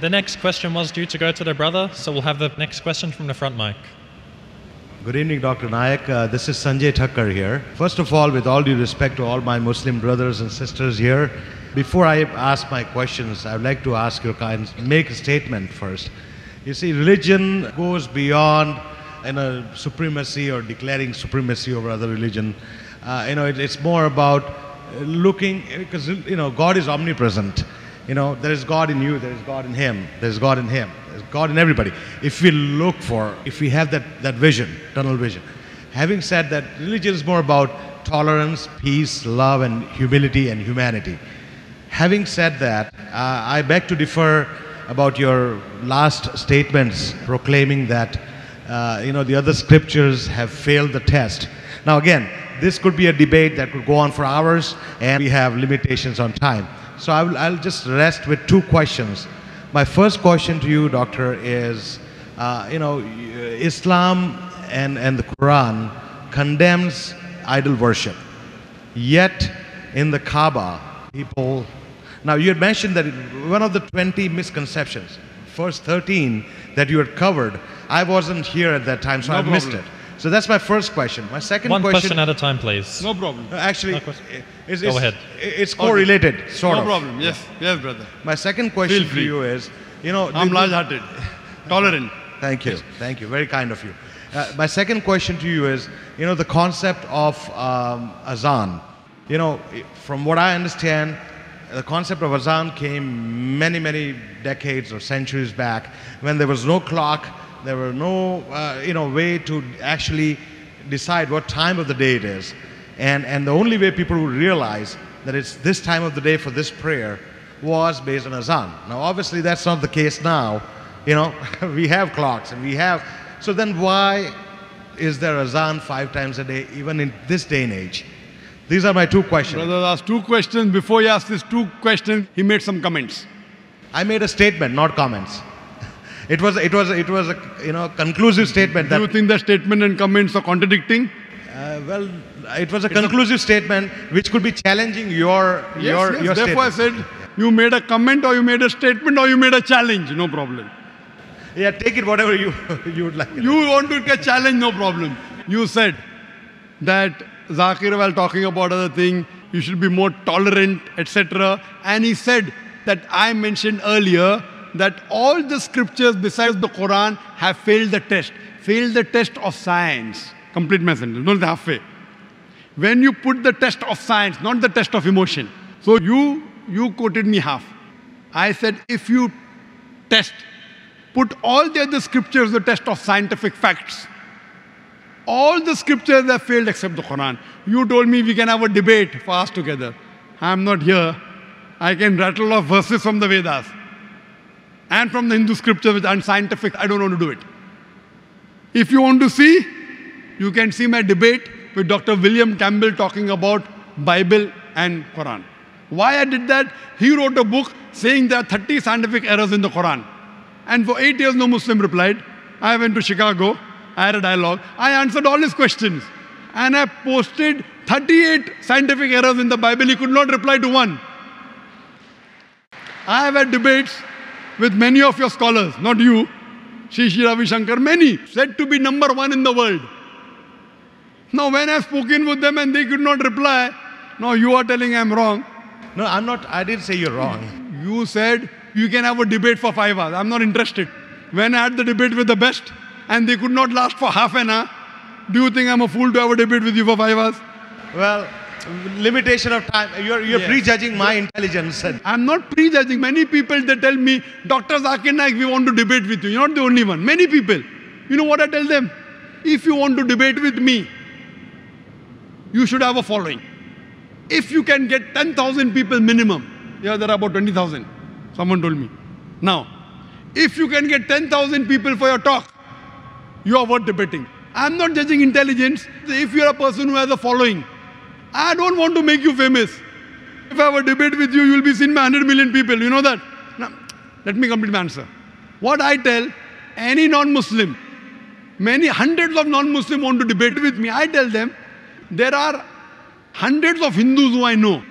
The next question was due to go to their brother, so we'll have the next question from the front mic. Good evening, Dr. Naik. Uh, this is Sanjay Thakkar here. First of all, with all due respect to all my Muslim brothers and sisters here, before I ask my questions, I would like to ask your kind, make a statement first. You see, religion goes beyond you know, supremacy or declaring supremacy over other religion. Uh, you know, it, it's more about looking, because, you know, God is omnipresent. You know, there is God in you, there is God in him, there is God in him. There's God in everybody. If we look for, if we have that, that vision, tunnel vision. Having said that, religion is more about tolerance, peace, love, and humility and humanity. Having said that, uh, I beg to differ about your last statements proclaiming that uh, you know the other scriptures have failed the test. Now again, this could be a debate that could go on for hours, and we have limitations on time. So I will, I'll just rest with two questions. My first question to you, Doctor, is uh, you know, Islam and, and the Quran condemns idol worship. Yet in the Kaaba, people. Now, you had mentioned that one of the 20 misconceptions, first 13 that you had covered, I wasn't here at that time, so No I missed it. So that's my first question. My second One question. question at a time, please. No problem. Actually, No question. it's, Go it's, ahead. it's correlated, sort no of. problem. Yes, yes, brother. My second question Feel to free. you is, you know, I'm large-hearted, tolerant. Thank you. Thank you. Very kind of you. Uh, my second question to you is, you know, the concept of um, azan. You know, from what I understand, the concept of azan came many, many decades or centuries back when there was no clock, there were no, uh, you know, way to actually decide what time of the day it is. And, and the only way people would realize that it's this time of the day for this prayer was based on azan. Now, obviously, that's not the case now. You know, we have clocks and we have. So then, why is there azan five times a day, even in this day and age? These are my two questions. Brother asked two questions. Before he asked these two questions, he made some comments. I made a statement, not comments. It was, it was, it was a you know conclusive statement Do you think the statement and comments are contradicting? Uh, well, it was a conclusive statement which could be challenging your your yes, your Therefore, statement. I said you made a comment or you made a statement or you made a challenge. No problem. Yeah, take it whatever you you would like. You want to get challenge, no problem. You said that Zakir, while talking about other thing, you should be more tolerant, etc. And he said that I mentioned earlier that all the scriptures besides the Quran have failed the test, failed the test of science. Complete my sentence, not the halfway. When you put the test of science, not the test of emotion. So you you quoted me half. I said if you test, put all the other scriptures the test of scientific facts. All the scriptures have failed except the Quran. You told me we can have a debate us together. I'm not here. I can rattle off verses from the Vedas and from the Hindu scripture which are scientific. I don't want to do it. If you want to see, you can see my debate with Dr. William Campbell talking about Bible and Quran. Why I did that? He wrote a book saying there are 30 scientific errors in the Quran. And for eight years, no Muslim replied. I went to Chicago. I had a dialogue. I answered all his questions. And I posted 38 scientific errors in the Bible. He could not reply to one. I have had debates with many of your scholars, not you, Shri Shri Ravi Shankar, many, said to be number one in the world. Now, when I've spoken with them and they could not reply, now you are telling I'm wrong. No, I'm not. I didn't say you're wrong. You said you can have a debate for five hours. I'm not interested. When I had the debate with the best and they could not last for half an hour, do you think I'm a fool to have a debate with you for five hours? Well, limitation of time. You're you're Yes. prejudging my intelligence. I'm not prejudging. Many people they tell me, Dr. Zakir Naik, we want to debate with you. You're not the only one. Many people. You know what I tell them? If you want to debate with me, you should have a following. If you can get 10,000 people minimum, yeah, there are about 20,000. Someone told me. Now, if you can get 10,000 people for your talk, you are worth debating. I'm not judging intelligence. If you're a person who has a following, I don't want to make you famous. If I have a debate with you, you'll be seen by 100 million people. You know that? Now, let me complete my answer. What I tell any non Muslim, many hundreds of non Muslim want to debate with me, I tell them there are hundreds of Hindus who I know,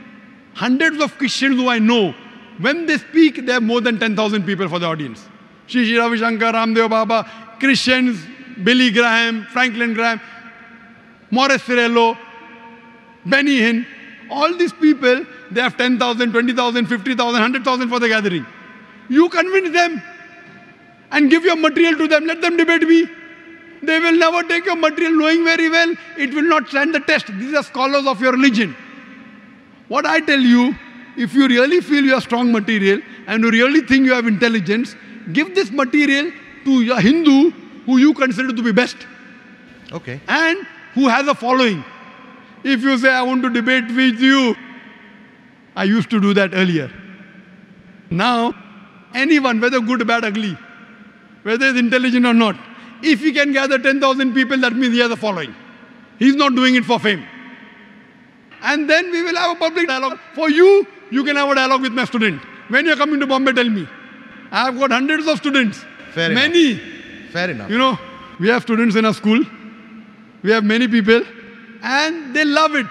hundreds of Christians who I know, When they speak, they have more than 10,000 people for the audience. Shri Ravi Shankar, Ramdev Baba, Christians, Billy Graham, Franklin Graham, Morris Cerullo, Benny Hinn, all these people, they have 10,000, 20,000, 50,000, 100,000 for the gathering. You convince them and give your material to them, let them debate me. They will never take your material knowing very well it will not stand the test. These are scholars of your religion. What I tell you, if you really feel you have strong material and you really think you have intelligence, give this material to a Hindu who you consider to be best Okay. and who has a following. If you say, I want to debate with you, I used to do that earlier. Now, anyone, whether good, bad, ugly, whether he's intelligent or not, if he can gather 10,000 people, that means he has a following. He's not doing it for fame. And then we will have a public dialogue. For you, you can have a dialogue with my student. When you're coming to Bombay, tell me. I have got hundreds of students. Fair enough. Many. Fair enough. You know, we have students in our school, we have many people, and they love it.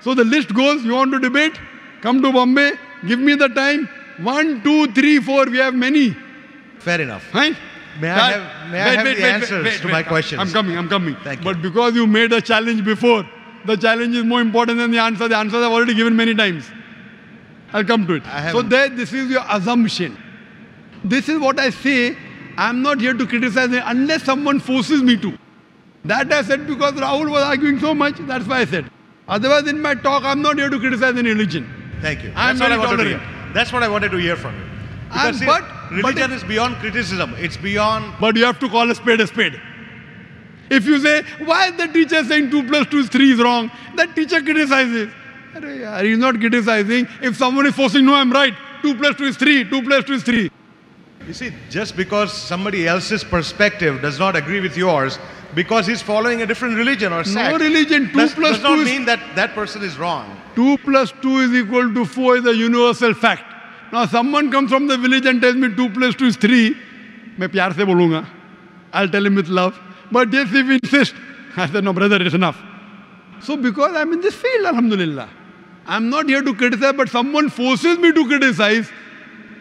So the list goes, you want to debate? Come to Bombay, give me the time. One, two, three, four, we have many. Fair enough. Right? May I have- may I have the answers to my questions? I'm coming, I'm coming. Thank you. But because you made a challenge before, the challenge is more important than the answer. The answers I've already given many times. I'll come to it. So there, this is your assumption. This is what I say. I'm not here to criticize it unless someone forces me to. That I said because Rahul was arguing so much. That's why I said. Otherwise, in my talk, I'm not here to criticize any religion. Thank you. I'm That's what I to tolerant. hear. That's what I wanted to hear from you. Because And but- but religion it- is beyond criticism. It's beyond. But you have to call a spade a spade. If you say, why is the teacher saying 2 plus 2 is 3 is wrong? That teacher criticizes. He's not criticizing. If someone is forcing, no, I'm right. 2 plus 2 is 3. 2 plus 2 is 3. You see, just because somebody else's perspective does not agree with yours, because he's following a different religion or sect, religion. Two does, plus does not two is- mean that that person is wrong. 2 plus 2 is equal to 4 is a universal fact. Now someone comes from the village and tells me 2 plus 2 is 3. मैं प्यार से बोलूँगा. I'll tell him with love. But yes, if he insists, I said, no, brother, it's enough. So because I'm in this field, alhamdulillah, I'm not here to criticize, but someone forces me to criticize.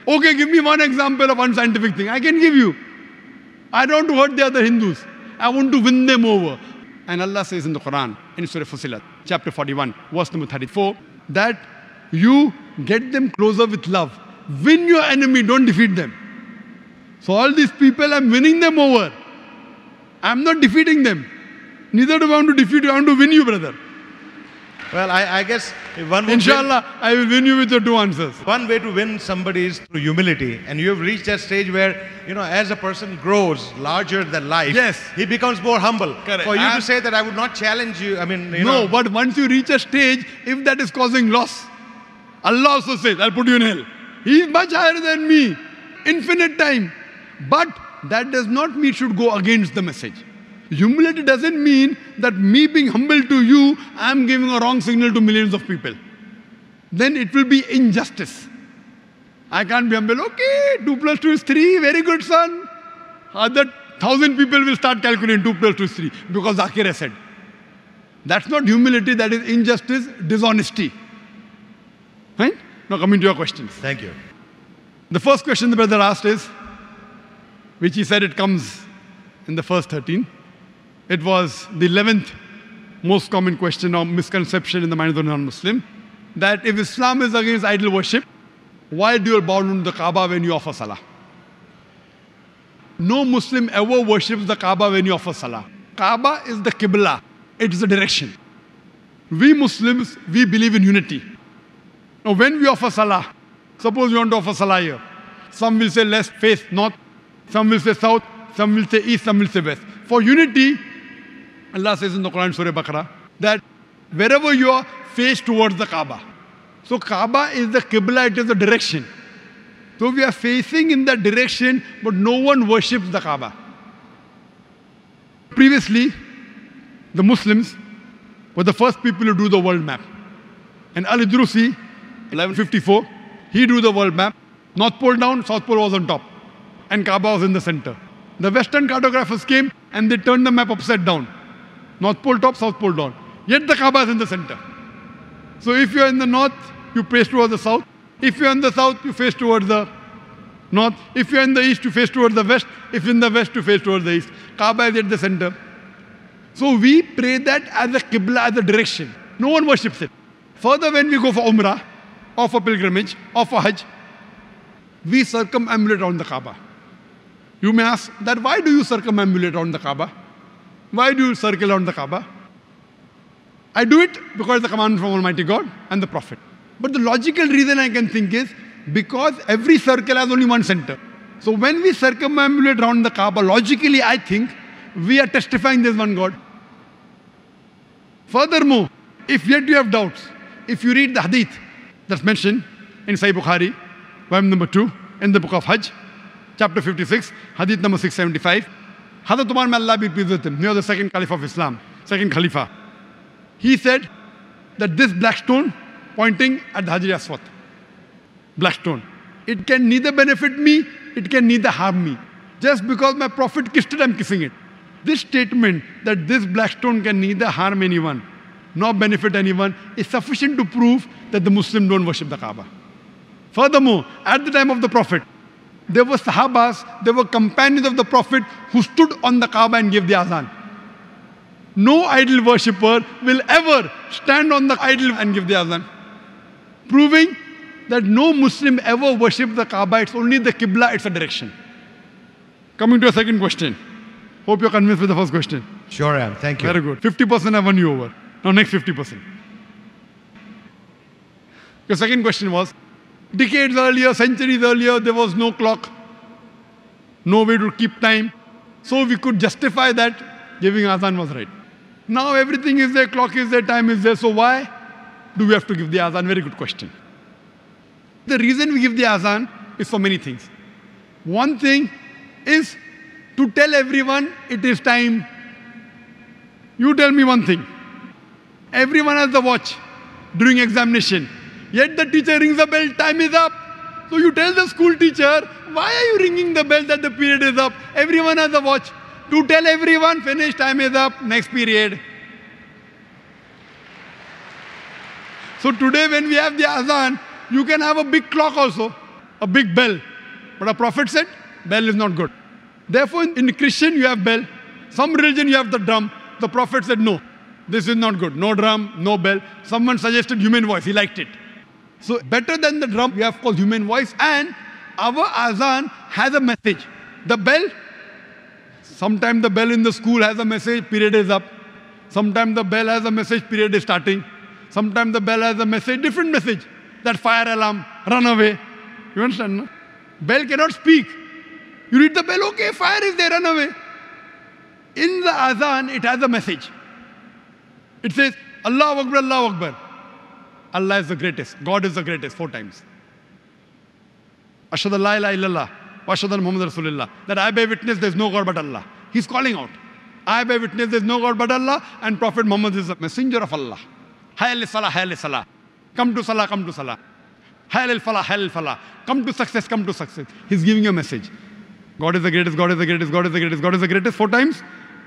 Okay, give me one example of unscientific thing. I can give you. I don't want to hurt the other Hindus. I want to win them over. And Allah says in the Quran, in Surah Fussilat, chapter 41, verse number 34, that you get them closer with love. Win your enemy, don't defeat them. So all these people, I'm winning them over. I'm not defeating them. Neither do I want to defeat you, I want to win you, brother. Well, I, I guess one win- Inshallah, I will win you with your two answers. One way to win somebody is through humility, and you have reached that stage where, you know, as a person grows larger than life, Yes. he becomes more humble. Correct. For you I'm- to say that I would not challenge you, I mean, you no, know, but once you reach a stage, if that is causing loss, Allah also says, I'll put you in hell. He is much higher than me, infinite time. But that does not mean it should go against the message. Humility doesn't mean that me being humble to you, I'm giving a wrong signal to millions of people. Then it will be injustice. I can't be humble. Okay, 2 plus 2 is 3. Very good, son. Other thousand people will start calculating 2 plus 2 is 3 because Zakir has said. That's not humility, that is injustice, dishonesty. Right? Now coming to your questions. thank you. The first question the brother asked is, which he said it comes in the first 13. It was the 11th most common question or misconception in the mind of the non-Muslim, that if Islam is against idol worship, why do you bow down to the Kaaba when you offer salah? No Muslim ever worships the Kaaba when you offer salah. Kaaba is the Qibla. It is the direction. We Muslims, we believe in unity. Now, when we offer salah, suppose you want to offer salah here, some will say let's face north, some will say south, some will say east, some will say west. For unity, Allah says in the Quran, Surah Baqarah, that wherever you are, face towards the Kaaba. So Kaaba is the Qibla, it is the direction. So we are facing in that direction, but no one worships the Kaaba. Previously, the Muslims were the first people to do the world map. And Al Idrisi, 1154, he drew the world map. North Pole down, South Pole was on top. And Kaaba was in the center. The Western cartographers came and they turned the map upside down. North Pole top, South Pole down. Yet the Kaaba is in the center. So if you are in the north, you face towards the south. If you're in the south, you face towards the north. If you're in the east, you face towards the west. If in the west, you face towards the east. Kaaba is at the center. So we pray that as a Qibla, as a direction. No one worships it. Further, when we go for Umrah, or for pilgrimage, or for Hajj, we circumambulate around the Kaaba. You may ask that why do you circumambulate around the Kaaba? Why do you circle around the Kaaba? I do it because the command from Almighty God and the Prophet. But the logical reason I can think is because every circle has only one center. So when we circumambulate around the Kaaba, logically I think we are testifying there's one God. Furthermore, if yet you have doubts, if you read the hadith that's mentioned in Sahih Bukhari, volume number 2, in the book of Hajj, chapter 56, hadith number 675, Hazrat Umar may Allah be pleased with him, near the second caliph of Islam, second khalifa. He said that this black stone pointing at the Hajar Aswad, black stone, it can neither benefit me, it can neither harm me. Just because my prophet kissed it, I'm kissing it. This statement that this black stone can neither harm anyone nor benefit anyone is sufficient to prove that the Muslim don't worship the Kaaba. Furthermore, at the time of the Prophet, there were Sahabas, there were companions of the Prophet who stood on the Kaaba and gave the azan. No idol worshipper will ever stand on the idol and give the azan. Proving that no Muslim ever worshipped the Kaaba, it's only the Qibla, it's a direction. Coming to a second question. Hope you're convinced with the first question. Sure I am. Thank you. Very good. 50% I won you over. Now next 50%. Your second question was, decades earlier, centuries earlier, there was no clock, no way to keep time. So we could justify that giving azan was right. Now everything is there, clock is there, time is there. So why do we have to give the azan? Very good question. The reason we give the azan is for many things. One thing is to tell everyone it is time. You tell me one thing. Everyone has the watch during examination. Yet the teacher rings the bell, time is up. So you tell the school teacher, why are you ringing the bell that the period is up? Everyone has a watch. To tell everyone, finish, time is up, next period. So today when we have the azan, you can have a big clock also, a big bell. But a prophet said, bell is not good. Therefore, in Christian you have bell. Some religion you have the drum. The prophet said, no, this is not good. No drum, no bell. Someone suggested human voice. He liked it. So better than the drum, we have called human voice. And our azan has a message. The bell, sometimes the bell in the school has a message, period is up. Sometimes the bell has a message, period is starting. Sometimes the bell has a message, different message. That fire alarm, run away. You understand? No? Bell cannot speak. You read the bell, okay, fire is there, run away. In the azan, it has a message. It says, Allah Akbar, Allah Akbar. Allah is the greatest. God is the greatest, four times. Ashhadu la ilaha illallah. Ashhadu Muhammad Rasulullah. That I bear witness there is no God but Allah. He's calling out. I bear witness there is no God but Allah and Prophet Muhammad is the messenger of Allah. Hayal salah, hayal salah. Come to salah, come to salah. Hayal falah, hayal falah. Come to success, come to success. He's giving you a message. God is the greatest, God is the greatest, God is the greatest, God is the greatest. Four times.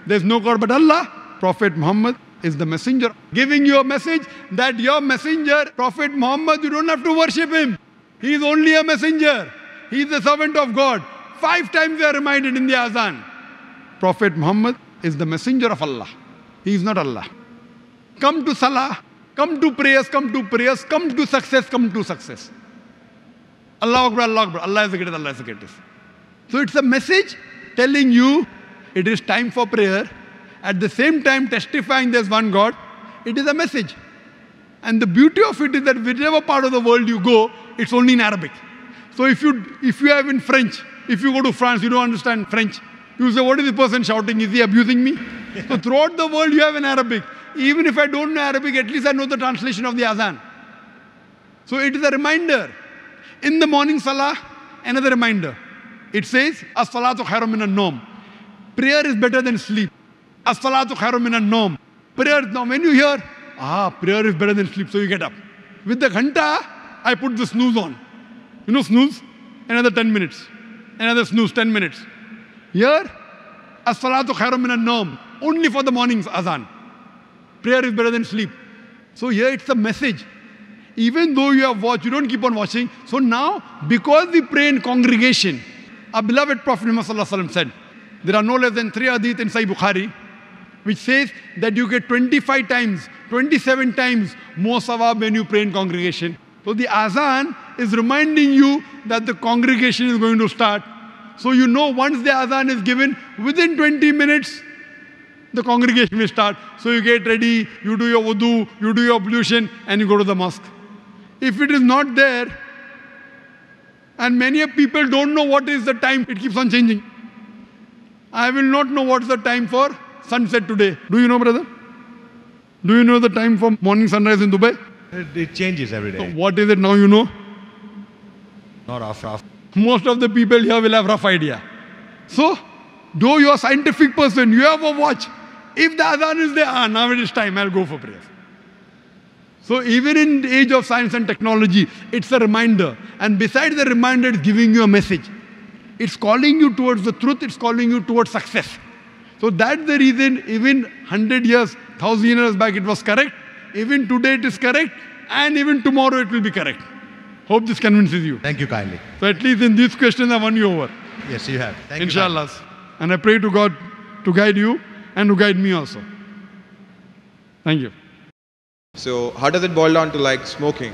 There's no God but Allah. Prophet Muhammad is the messenger, giving you a message that your messenger, Prophet Muhammad, you don't have to worship him. He is only a messenger. He is the servant of God. Five times we are reminded in the Azan. Prophet Muhammad is the messenger of Allah. He is not Allah. Come to Salah, come to prayers, come to prayers, come to success, come to success. Allah Akbar, Allah Akbar. Allah is the greatest, Allah is the greatest. So it's a message telling you it is time for prayer. At the same time, testifying there's one God. It is a message. And the beauty of it is that whichever part of the world you go, it's only in Arabic. So if you if you have in French, if you go to France, you don't understand French. You say, what is the person shouting? Is he abusing me? so throughout the world you have in Arabic. Even if I don't know Arabic, at least I know the translation of the Azan. So it is a reminder. In the morning salah, another reminder. It says, As-salatu khairum min Prayer is better than sleep. As-salatu khairum min nom Prayer, now when you hear, ah, prayer is better than sleep, so you get up. With the ghanta, I put the snooze on. You know snooze? Another 10 minutes. Another snooze, 10 minutes. Here, as-salatu khairum min nom Only for the morning's azan. Prayer is better than sleep. So here it's a message. even though you have watched, you don't keep on watching. So now, because we pray in congregation, our beloved Prophet Muhammad said, there are no less than three hadith in Sahih Bukhari, which says that you get 25 times, 27 times more sawab when you pray in congregation. So the azan is reminding you that the congregation is going to start. So you know once the azan is given, within 20 minutes, the congregation will start. So you get ready, you do your wudu, you do your ablution, and you go to the mosque. If it is not there, and many people don't know what is the time, it keeps on changing. I will not know what's the time for sunset today. Do you know, brother? Do you know the time for morning sunrise in Dubai? It, it changes every day. So what is it now you know? Not off, off. Most of the people here will have rough idea. So, though you are a scientific person, you have a watch. If the adhan is there, ah, now it is time, I'll go for prayer. So even in the age of science and technology, it's a reminder. And besides the reminder, it's giving you a message. It's calling you towards the truth, it's calling you towards success. So that's the reason even 100 years, 1000 years back it was correct. Even today it is correct. And even tomorrow it will be correct. Hope this convinces you. Thank you kindly. So at least in this question, I won you over. Yes, you have. Thank you. Inshallah. And I pray to God to guide you and to guide me also. Thank you. So, how does it boil down to like smoking?